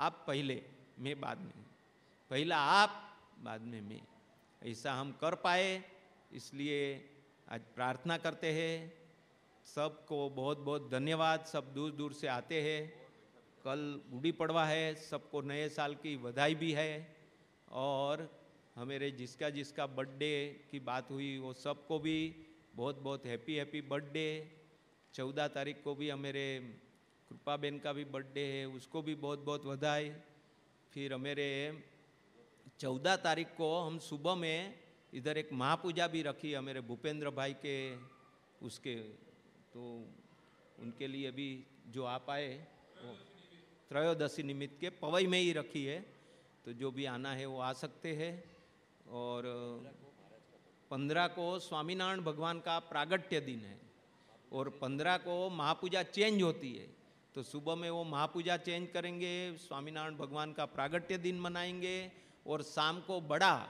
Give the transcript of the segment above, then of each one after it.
आप पहले, मैं बाद में। पहला आप, बाद में मैं। ऐसा हम कर पाए, इसलिए आज प्रार्थना करते हैं। सबको बहुत बहुत धन्यवाद, सब दूर दूर से आते हैं। कल गुड़ी पड़वा है, सबको नए साल की बधाई भी है। और हमारे जिसका जिसका बर्थडे की बात हुई, वो सबको भी बहुत बहुत हैप्पी हैप्पी बर्थडे। चौदह तारीख को भी हमारे कृपा बेन का भी बर्थडे है, उसको भी बहुत बहुत बधाई। फिर हमारे चौदह तारीख को हम सुबह में इधर एक महापूजा भी रखी हमारे भूपेंद्र भाई के, उसके तो उनके लिए भी जो आप आए, वो त्रयोदशी निमित्त के पवई में ही रखी है तो जो भी आना है वो आ सकते हैं। और पंद्रह को स्वामीनारायण भगवान का प्रागट्य दिन है, और पंद्रह को महापूजा चेंज होती है। तो सुबह में वो महापूजा चेंज करेंगे, स्वामीनारायण भगवान का प्रागट्य दिन मनाएँगे और शाम को बड़ा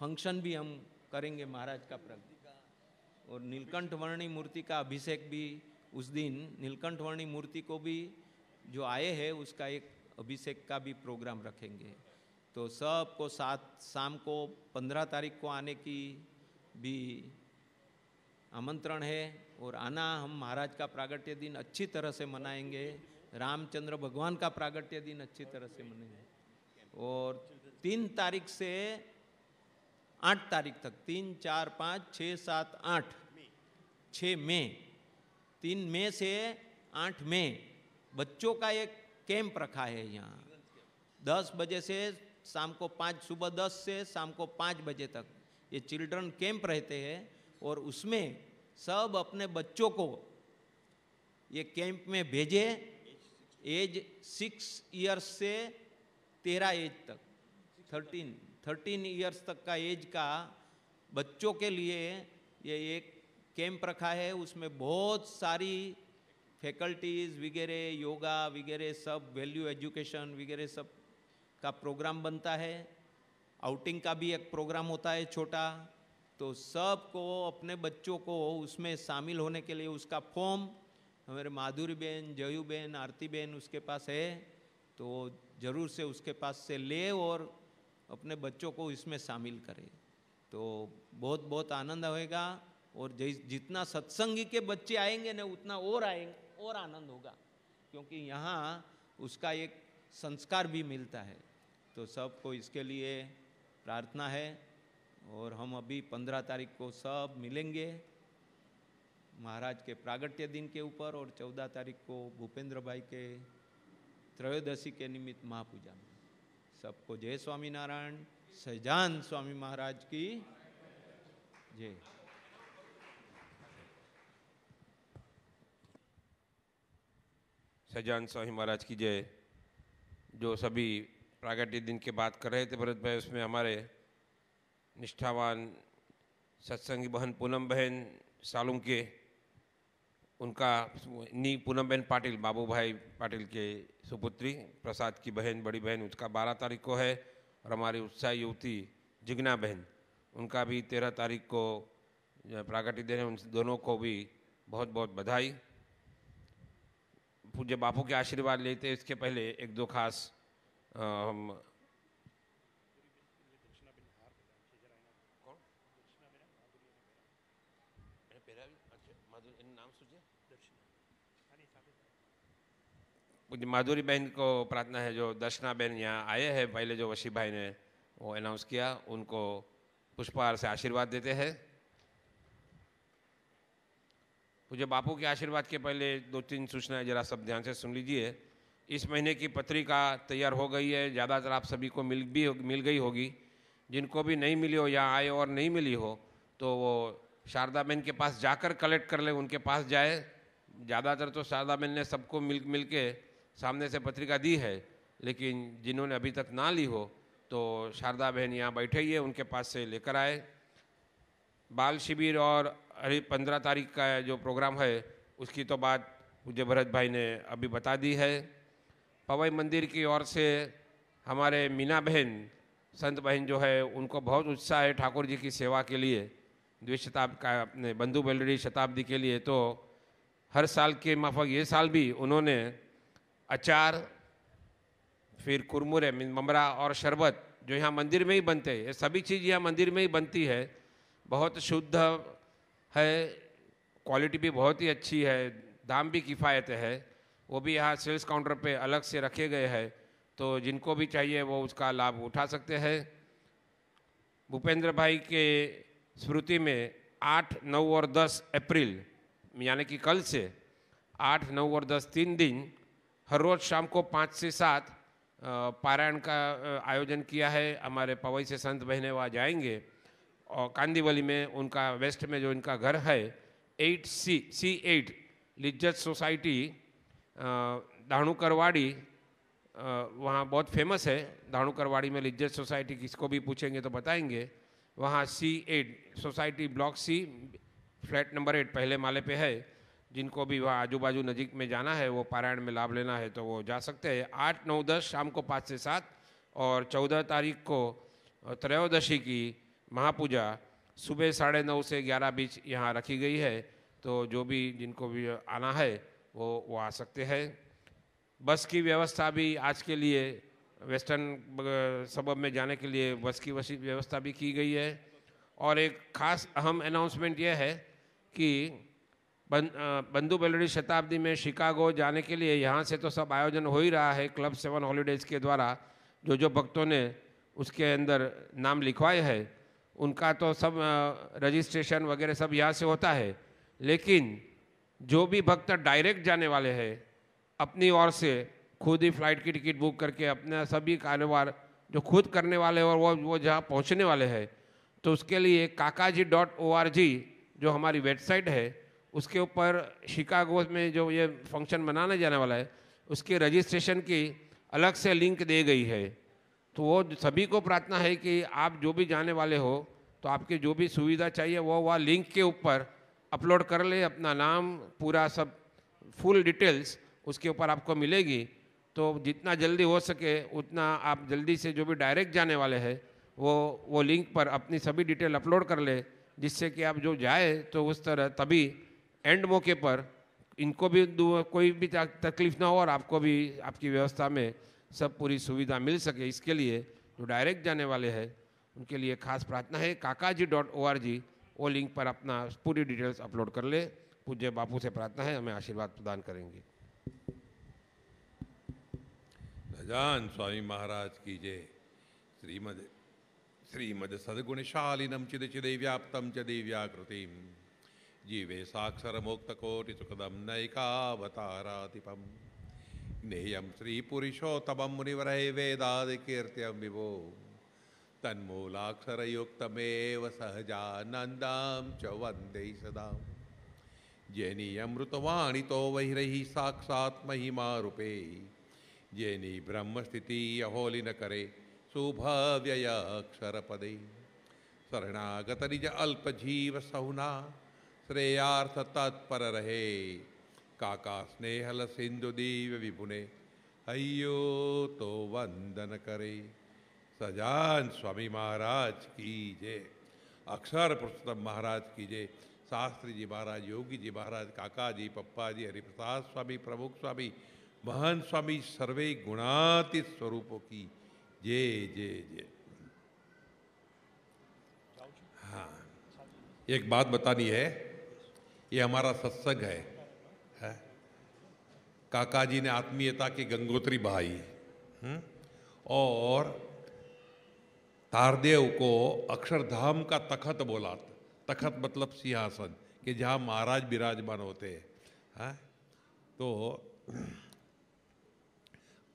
फ़ंक्शन भी हम करेंगे महाराज का प्रगति और नीलकंठ वर्णी मूर्ति का अभिषेक भी उस दिन, नीलकंठ वर्णी मूर्ति को भी जो आए हैं, उसका एक अभिषेक का भी प्रोग्राम रखेंगे। तो सबको साथ शाम को पंद्रह तारीख को आने की भी आमंत्रण है। और आना, हम महाराज का प्रागट्य दिन अच्छी तरह से मनाएँगे, रामचंद्र भगवान का प्रागट्य दिन अच्छी तरह से मनाएँगे। और तीन तारीख से आठ तारीख तक, तीन, चार, पाँच, छः, सात, आठ, छः मई, तीन मई से आठ मई, बच्चों का एक कैंप रखा है यहाँ। दस बजे से शाम को पाँच, सुबह दस से शाम को पाँच बजे तक ये चिल्ड्रन कैंप रहते हैं और उसमें सब अपने बच्चों को ये कैंप में भेजे एज सिक्स इयर्स से तेरह एज तक, थर्टीन थर्टीन इयर्स तक का एज का बच्चों के लिए ये एक कैंप रखा है। उसमें बहुत सारी फैकल्टीज़ वगैरह, योगा वगैरह सब, वैल्यू एजुकेशन वगैरह सब का प्रोग्राम बनता है। आउटिंग का भी एक प्रोग्राम होता है छोटा। तो सबको, अपने बच्चों को उसमें शामिल होने के लिए उसका फॉर्म हमारे माधुरी बहन जयू बहन आरती बहन उसके पास है तो ज़रूर से उसके पास से ले और अपने बच्चों को इसमें शामिल करें। तो बहुत बहुत आनंद होएगा और जितना सत्संगी के बच्चे आएँगे ना, उतना और आएँगे, और आनंद होगा, क्योंकि यहाँ उसका एक संस्कार भी मिलता है। तो सबको इसके लिए प्रार्थना है। और हम अभी पंद्रह तारीख को सब मिलेंगे महाराज के प्रागट्य दिन के ऊपर और चौदह तारीख को भूपेंद्र भाई के त्रयोदशी के निमित्त महापूजा में। सबको जय स्वामीनारायण सहजान स्वामी महाराज की जय। सहजान स्वामी महाराज की जय। जो सभी प्रागट्य दिन की बात कर रहे थे, भरत भाई, उसमें हमारे निष्ठावान सत्संगी बहन पूनम बहन सालुम के, उनका नी पूनम बहन पाटिल, बाबू भाई पाटिल के सुपुत्री, प्रसाद की बहन, बड़ी बहन, उसका बारह तारीख को है, और हमारी उत्साह युवती जिग्ना बहन, उनका भी तेरह तारीख को प्रागट्य दिन उन दोनों को भी बहुत बहुत बधाई। पूज्य बापू के आशीर्वाद लेते इसके पहले एक दो खास हम माधुरी बहन को प्रार्थना है, जो दर्शना बहन यहाँ आए हैं, पहले जो वशी भाई ने वो अनाउंस किया, उनको पुष्पहार से आशीर्वाद देते हैं। पूज्य बापू के आशीर्वाद के पहले दो तीन सूचनाएँ जरा सब ध्यान से सुन लीजिए। इस महीने की पत्रिका तैयार हो गई है, ज़्यादातर आप सभी को मिल भी मिल गई होगी। जिनको भी नहीं मिली हो, या आए और नहीं मिली हो तो वो शारदा बहन के पास जाकर कलेक्ट कर ले, उनके पास जाए। ज़्यादातर तो शारदा बहन ने सबको मिल मिल के सामने से पत्रिका दी है, लेकिन जिन्होंने अभी तक ना ली हो तो शारदा बहन यहाँ बैठे ही है, उनके पास से लेकर आए। बाल शिविर और अरे पंद्रह तारीख का जो प्रोग्राम है, उसकी तो बात मुझे भरत भाई ने अभी बता दी है। पवई मंदिर की ओर से हमारे मीना बहन, संत बहन जो है, उनको बहुत उत्साह है ठाकुर जी की सेवा के लिए। द्विशताब्द का अपने बंधु बेलड़ी शताब्दी के लिए तो हर साल के माफक ये साल भी उन्होंने अचार, फिर कुरमुरे, मीन ममरा और शरबत, जो यहाँ मंदिर में ही बनते हैं। ये सभी चीज़ यहाँ मंदिर में ही बनती है। बहुत शुद्ध है, क्वालिटी भी बहुत ही अच्छी है, दाम भी किफ़ायत है। वो भी यहाँ सेल्स काउंटर पे अलग से रखे गए हैं तो जिनको भी चाहिए वो उसका लाभ उठा सकते हैं। भूपेंद्र भाई के स्मृति में आठ, नौ और दस अप्रैल, यानी कि कल से आठ, नौ और दस, तीन दिन हर रोज़ शाम को पाँच से सात पारायण का आयोजन किया है। हमारे पवई से संत बहने वहाँ जाएँगे और कांदीवली में उनका, वेस्ट में जो इनका घर है, eight C C eight, Lijjat society Danu Karwadi वहाँ बहुत फ़ेमस है। दाणू करवाड़ी में लिज्जत सोसाइटी किसको भी पूछेंगे तो बताएँगे। वहाँ C eight, society block C, flat number eight, पहले माले पे है। जिनको भी वहाँ आजू बाजू नज़ीक में जाना है, वो पारायण में लाभ लेना है तो वो जा सकते हैं। आठ, नौ, दस, शाम को पाँच से सात और चौदह तारीख को त्रयोदशी की महापूजा सुबह साढ़े नौ से ग्यारह बीच यहाँ रखी गई है तो जो भी जिनको भी आना है, वो वो आ सकते हैं। बस की व्यवस्था भी आज के लिए, वेस्टर्न सबब में जाने के लिए बस की व्यवस्था भी की गई है। और एक खास अहम अनाउंसमेंट यह है कि बंधु बेलड़ी शताब्दी में शिकागो जाने के लिए यहाँ से तो सब आयोजन हो ही रहा है क्लब सेवन हॉलीडेज़ के द्वारा, जो जो भक्तों ने उसके अंदर नाम लिखवाए हैं, उनका तो सब रजिस्ट्रेशन वगैरह सब यहाँ से होता है। लेकिन जो भी भक्त डायरेक्ट जाने वाले हैं, अपनी ओर से खुद ही फ़्लाइट की टिकट बुक करके अपना सभी कारोबार जो खुद करने वाले और वो वो जहाँ पहुँचने वाले हैं तो उसके लिए काकाजी डॉट ओ आर जी, जो हमारी वेबसाइट है उसके ऊपर शिकागो में जो ये फ़ंक्शन मनाने जाने वाला है, उसके रजिस्ट्रेशन की अलग से लिंक दे गई है। तो वो सभी को प्रार्थना है कि आप जो भी जाने वाले हो तो आपके जो भी सुविधा चाहिए, वो वह लिंक के ऊपर अपलोड कर ले, अपना नाम, पूरा सब फुल डिटेल्स उसके ऊपर आपको मिलेगी। तो जितना जल्दी हो सके, उतना आप जल्दी से जो भी डायरेक्ट जाने वाले हैं, वो वो लिंक पर अपनी सभी डिटेल अपलोड कर ले, जिससे कि आप जो जाए तो उस तरह तभी एंड मौके पर इनको भी कोई भी तकलीफ़ ना हो और आपको भी, आपकी व्यवस्था में सब पूरी सुविधा मिल सके। इसके लिए जो डायरेक्ट जाने वाले हैं, उनके लिए खास प्रार्थना है काका जी डॉट ओ आर जी वो लिंक पर अपना पूरी डिटेल्स अपलोड कर ले। पूज्य बापू से प्रार्थना है, हमें आशीर्वाद प्रदान करेंगे। गजान स्वामी महाराज की जय। श्रीमद श्रीमद सद्गुणशालिनम चिद चिदे व्याप्तम च दिव्याकृतिम। जीवे साक्षर मोक्त कोटि सुखदम नैकावतारातिपम ज्ञेयम श्री पुरुषोत्तम मुनिवर वेदादि कीर्त्यम विभो। तन्मूलाक्षरयुक्तमेव सहजानन्दां च वंदे सदा जेनी अमृतवाणितो वैरही साक्षात् महिमा रूपे जेनी ब्रह्मस्थिति अहोलि न करे शुभव्यय अक्षरपदे शरणागत निज अल्प जीव सहुना श्रेयार्थ तत्पर रहे काका स्नेहल सिंधु दीव विपुने अयो तो वंदन करे। सजान स्वामी महाराज की जय। अक्षर पुरुषोत्तम महाराज की जय। शास्त्री जी महाराज, योगी जी महाराज, काका जी, पप्पा जी, हरिप्रसाद स्वामी, प्रमुख स्वामी, महान स्वामी, सर्वे गुणातीत स्वरूपों की जय जय जय। हाँ एक बात बतानी है। ये हमारा सत्संग है, है? काका जी ने आत्मीयता की गंगोत्री बहाई हम्म? और तारदेव को अक्षरधाम का तखत बोला तखत मतलब सिंहासन कि जहाँ महाराज विराजमान होते हैं? तो वो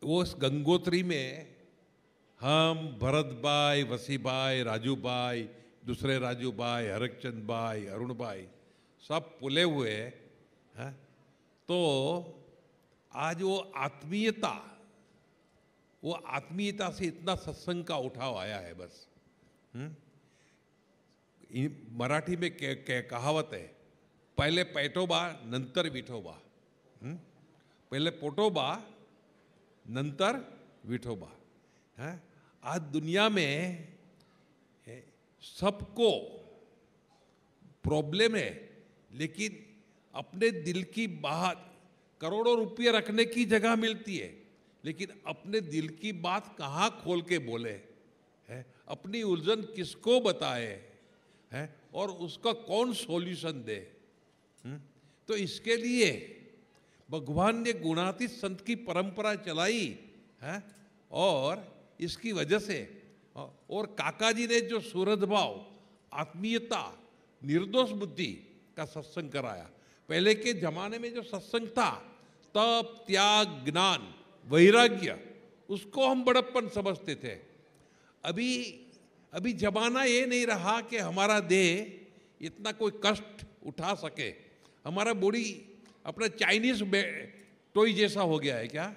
उस गंगोत्री में हम भरत भाई वसी भाई राजू भाई दूसरे राजू भाई हरकचंद भाई अरुण भाई सब पुले हुए हैं तो आज वो आत्मीयता वो आत्मीयता से इतना सत्संग का उठाव आया है बस? मराठी में के, के कहावत है पहले पैटोबा नंतर विठोबा? पहले पोटोबा नंतर विठोबा है? आज दुनिया में सबको प्रॉब्लम है लेकिन अपने दिल की बात करोड़ों रुपये रखने की जगह मिलती है, लेकिन अपने दिल की बात कहाँ खोल के बोले है? अपनी उलझन किसको बताए है? और उसका कौन सॉल्यूशन दे? हुँ? तो इसके लिए भगवान ने गुणातीत संत की परंपरा चलाई, है? और इसकी वजह से, और काका जी ने जो सूरज भाव आत्मीयता, निर्दोष बुद्धि का सत्संग कराया। पहले के जमाने में जो सत्संग था तप त्याग ज्ञान वैराग्य उसको हम बड़प्पन समझते थे। अभी अभी जमाना ये नहीं रहा कि हमारा देह इतना कोई कष्ट उठा सके। हमारा बॉडी अपना चाइनीज़ टोई जैसा हो गया है क्या?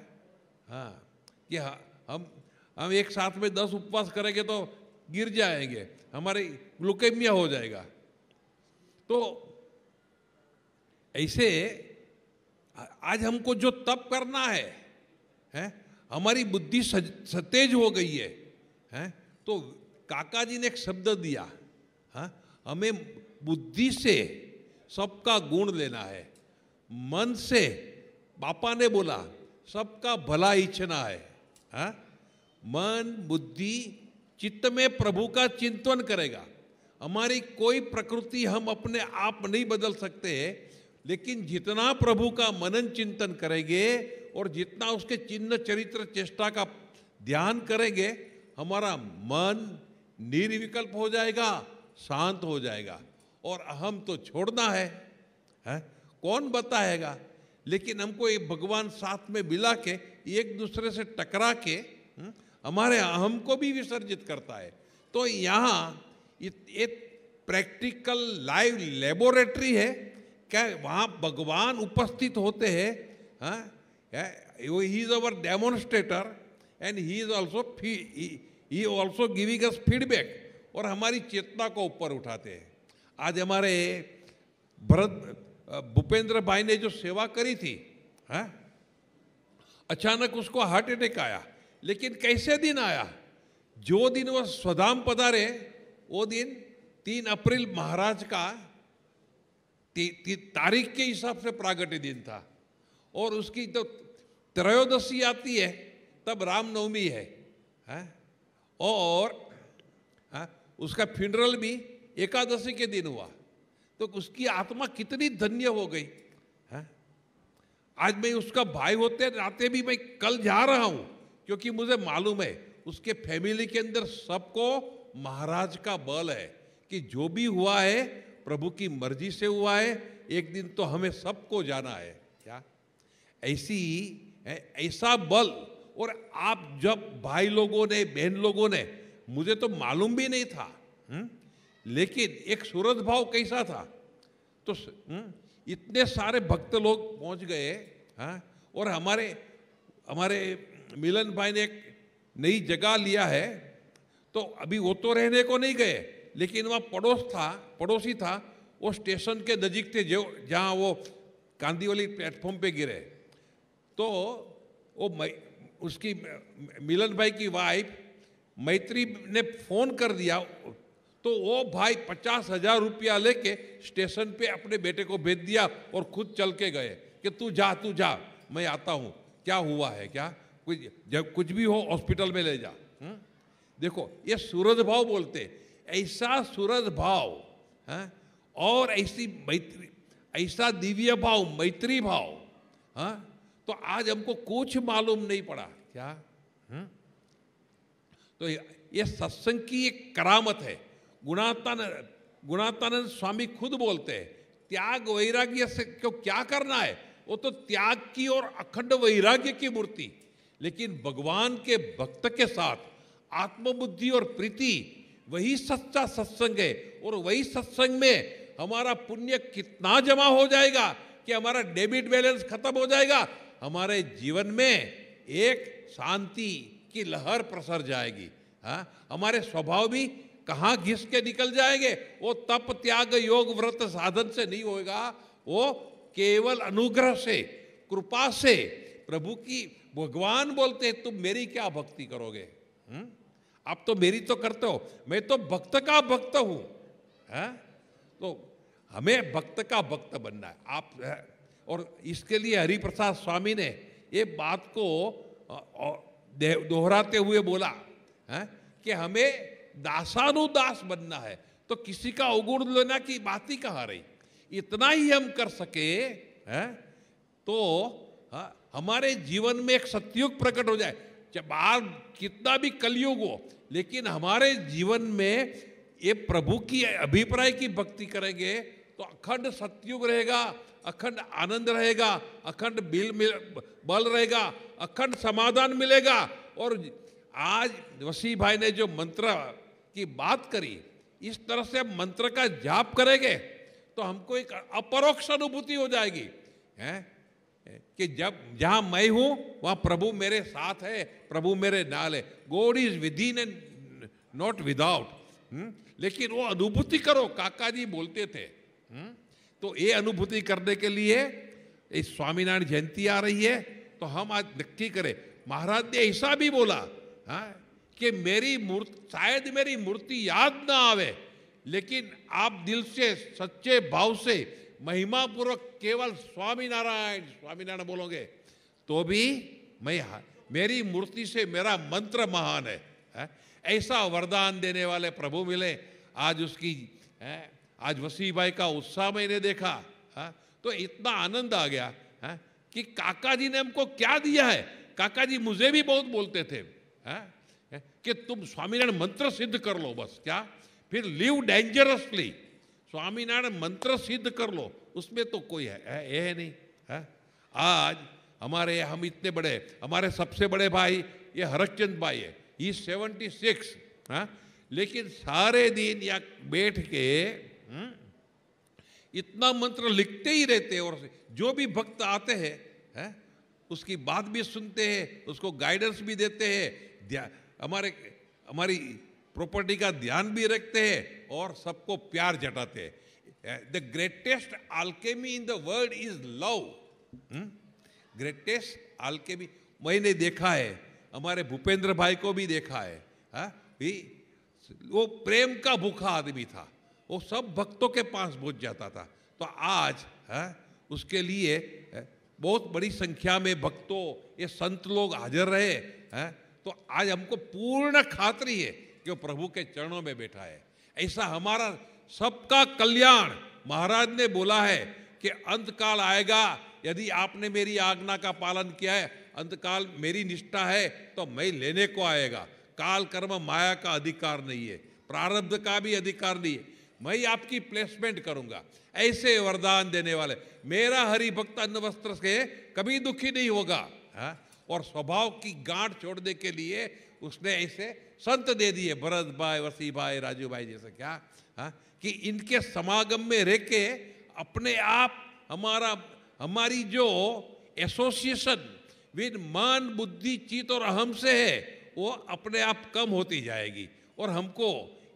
हाँ कि हाँ, हम हम एक साथ में दस उपवास करेंगे तो गिर जाएँगे। हमारे ग्लूकेमिया हो जाएगा। तो ऐसे, आज हमको जो तप करना है, हैं, हमारी बुद्धि सतेज हो गई है, हैं तो काका जी ने एक शब्द दिया हाँ हमें बुद्धि से सबका गुण लेना है, मन से, पापा ने बोला, सबका भला इच्छना है, हा? मन, बुद्धि, चित्त में प्रभु का चिंतन करेगा, हमारी कोई प्रकृति हम अपने आप नहीं बदल सकते लेकिन जितना प्रभु का मनन चिंतन करेंगे और जितना उसके चिन्ह चरित्र चेष्टा का ध्यान करेंगे हमारा मन निर्विकल्प हो जाएगा शांत हो जाएगा। और अहम तो छोड़ना है, है? कौन बताएगा? लेकिन हमको ये भगवान साथ में मिला के एक दूसरे से टकरा के हम्म, हमारे अहम को भी विसर्जित करता है। तो यहाँ एक प्रैक्टिकल लाइव लेबोरेटरी है क्या वहाँ भगवान उपस्थित होते हैं, he? Is our demonstrator and he is also he also giving us feedback और हमारी चेतना को ऊपर उठाते हैं। आज हमारे भरत भूपेंद्र भाई ने जो सेवा करी थी, है? हाँ? अचानक उसको हार्ट अटैक आया, लेकिन कैसे दिन आया? जो दिन वह स्वधाम पधारे, वो दिन तीन अप्रैल महाराज का ती, ती, तारीख के हिसाब से प्रागट्य दिन था और उसकी तो त्रयोदशी आती है तब रामनवमी है, है? हाँ? और है? हाँ, उसका फिनरल भी एकादशी के दिन हुआ तो उसकी आत्मा कितनी धन्य हो गई है आज मैं उसका भाई होते नाते भी मैं कल जा रहा हूँ क्योंकि मुझे मालूम है उसके फैमिली के अंदर सबको महाराज का बल है कि जो भी हुआ है प्रभु की मर्ज़ी से हुआ है एक दिन तो हमें सबको जाना है। क्या? ऐसी ऐसा बल और आप जब भाई लोगों ने बहन लोगों ने मुझे तो मालूम भी नहीं था हुँ? हम्म? लेकिन एक सूरज भाव कैसा था? तो हम्म, इतने सारे भक्त लोग पहुँच गए हाँ? और हमारे हमारे मिलन भाई ने एक नई जगह लिया है तो अभी वो तो रहने को नहीं गए। लेकिन वहाँ पड़ोस था, पड़ोसी था, वो स्टेशन के नज़ीक थे जो, जहाँ वो कांदीवली प्लेटफॉर्म पे गिरे तो वो उसकी मिलन भाई की वाइफ मैत्री ने फ़ोन कर दिया तो वो भाई पचास हज़ार रुपया लेके स्टेशन पे अपने बेटे को भेज दिया और खुद चल के गए कि तू जा तू जा, मैं आता हूँ क्या हुआ है क्या कुछ जब कुछ भी हो हॉस्पिटल में ले जा हुँ? हम्म? देखो, ये सूरज भाव बोलते ऐसा सूरज भाव, है हाँ? और ऐसी मैत्री, ऐसा दिव्य भाव, मैत्री भाव, हा? तो आज हमको कुछ मालूम नहीं पड़ा, क्या हुँ? तो ये सत्संग की एक करामत है गुणातानंद गुणातानंद स्वामी खुद बोलते हैं, त्याग वैराग्य से क्यों, क्या करना है वो तो त्याग की और अखंड वैराग्य की मूर्ति लेकिन भगवान के भक्त के साथ आत्मबुद्धि और प्रीति वही सच्चा सत्संग है और वही सत्संग में हमारा पुण्य कितना जमा हो जाएगा कि हमारा डेबिट बैलेंस खत्म हो जाएगा, हमारे जीवन में एक शांति की लहर प्रसर जाएगी। हाँ हमारे स्वभाव भी कहाँ घिस के निकल जाएँगे? वो तप त्याग योग व्रत साधन से नहीं होगा वो केवल अनुग्रह से, कृपा से प्रभु की भगवान बोलते हैं, तुम मेरी क्या भक्ति करोगे? हुँ? आप तो मेरी तो करते हो। मैं तो भक्त का भक्त हूँ। है? तो हमें भक्त का भक्त बनना है। आप, है? और इसके लिए हरिप्रसाद स्वामी ने ये बात को दोहराते हुए बोला, है? कि हमें दासानुदास बनना है। तो किसी का अवगुण लेना की बात ही कहा रही? इतना ही हम कर सके, है? तो हा? हमारे जीवन में एक सत्युग प्रकट हो जाए। जब आज कितना भी कलयुग हो लेकिन हमारे जीवन में ये प्रभु की अभिप्राय की भक्ति करेंगे तो अखंड सत्युग रहेगा, अखंड आनंद रहेगा, अखंड बिल मिल, बल रहेगा, अखंड समाधान मिलेगा। और आज वसी भाई ने जो मंत्र की बात करी, इस तरह से मंत्र का जाप करेंगे तो हमको एक अपरोक्ष अनुभूति हो जाएगी, है? कि जब, जहाँ मैं हूँ, वहाँ प्रभु मेरे साथ है, प्रभु मेरे नाल है God is with in and not without लेकिन वो अनुभूति करो, काका जी बोलते थे हुँ? हम्म? तो ये अनुभूति करने के लिए इस स्वामीनारायण जयंती आ रही है तो हम आज नक्की करें महाराज ने ऐसा भी बोला, हा? कि मेरी मूर्ति, शायद मेरी मूर्ति याद ना आवे, लेकिन आप दिल से, सच्चे भाव से महिमा पूर्वक केवल स्वामीनारायण स्वामीनारायण बोलोगे तो भी मैं मेरी मूर्ति से मेरा मंत्र महान है, है? ऐसा वरदान देने वाले प्रभु मिले आज उसकी है? आज वसी भाई का उत्साह मैंने देखा है? तो इतना आनंद आ गया है? कि काका जी ने हमको क्या दिया है काका जी मुझे भी बहुत बोलते थे है? कि तुम स्वामीनारायण मंत्र सिद्ध कर लो बस क्या फिर लिव डेंजरसली स्वामीनारायण मंत्र सिद्ध कर लो उसमें तो कोई है, है, है नहीं है आज हमारे हम इतने बड़े हमारे सबसे बड़े भाई ये हरकचंद भाई है ही सेवेंटी सिक्स लेकिन सारे दिन या बैठ के हुँ? हम्म, इतना मंत्र लिखते ही रहते हैं और जो भी भक्त आते हैं है? उसकी बात भी सुनते हैं उसको गाइडेंस भी देते हैं हमारे हमारी प्रॉपर्टी का ध्यान भी रखते हैं और सबको प्यार जताते हैं। The greatest alchemy in the world is love greatest alchemy मैंने देखा है। हमारे भूपेंद्र भाई को भी देखा है। हा? वो प्रेम का भूखा आदमी था। वो सब भक्तों के पास पहुँच जाता था। तो आज, है? उसके लिए बहुत बड़ी संख्या में भक्तों, ये संत लोग हाजिर रहे, हैं? तो आज हमको पूर्ण खातरी है। वो प्रभु के चरणों में बैठा है। ऐसा हमारा सबका कल्याण महाराज ने बोला है कि अंतकाल आएगा, यदि आपने मेरी आज्ञा का पालन किया है, अंतकाल मेरी निष्ठा है तो मैं लेने को आएगा। काल कर्म माया का अधिकार नहीं है, प्रारब्ध का भी अधिकार नहीं है। मैं आपकी प्लेसमेंट करूँगा। ऐसे वरदान देने वाले, मेरा हरि भक्त अन्न वस्त्र से कभी दुखी नहीं होगा, हा? और स्वभाव की गांठ छोड़ने के लिए उसने ऐसे संत दे दिए, भरत भाई, वसी भाई, राजू भाई जैसे क्या, हा? कि इनके समागम में रह के अपने आप हमारा, हमारी जो एसोसिएशन विद मान, बुद्धि, चित और अहम से है, वो अपने आप कम होती जाएगी और हमको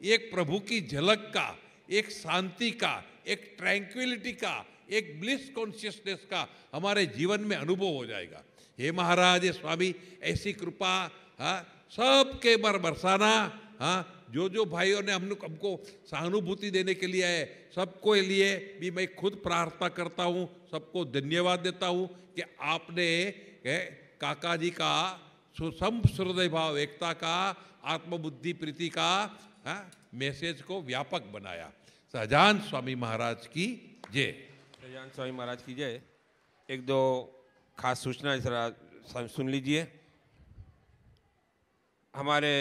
एक प्रभु की झलक का, एक शांति का, एक ट्रैंक्विलिटी का, एक ब्लिस कॉन्शियसनेस का हमारे जीवन में अनुभव हो जाएगा हे महाराज स्वामी, ऐसी कृपा हाँ सबके बर बरसाना हाँ जो जो भाइयों ने हम हमको सहानुभूति देने के लिए है सबको लिए भी मैं खुद प्रार्थना करता हूँ सबको धन्यवाद देता हूँ कि आपने काका जी का सुसम हृदय भाव एकता का आत्मबुद्धि प्रीति का हाँ, मैसेज को व्यापक बनाया। सहजान स्वामी महाराज की जय। सहजान स्वामी महाराज की जय। एक दो खास सूचना जरा सुन लीजिए। हमारे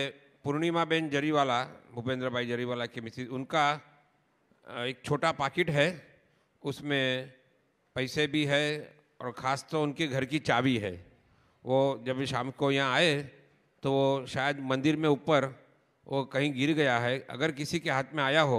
पूर्णिमा बेन जरीवाला, भूपेंद्र भाई जरीवाला के मिसिज उनका एक छोटा पाकिट है, उसमें पैसे भी है और ख़ास तो उनके घर की चाबी है। वो जब शाम को यहाँ आए तो वो शायद मंदिर में ऊपर वो कहीं गिर गया है। अगर किसी के हाथ में आया हो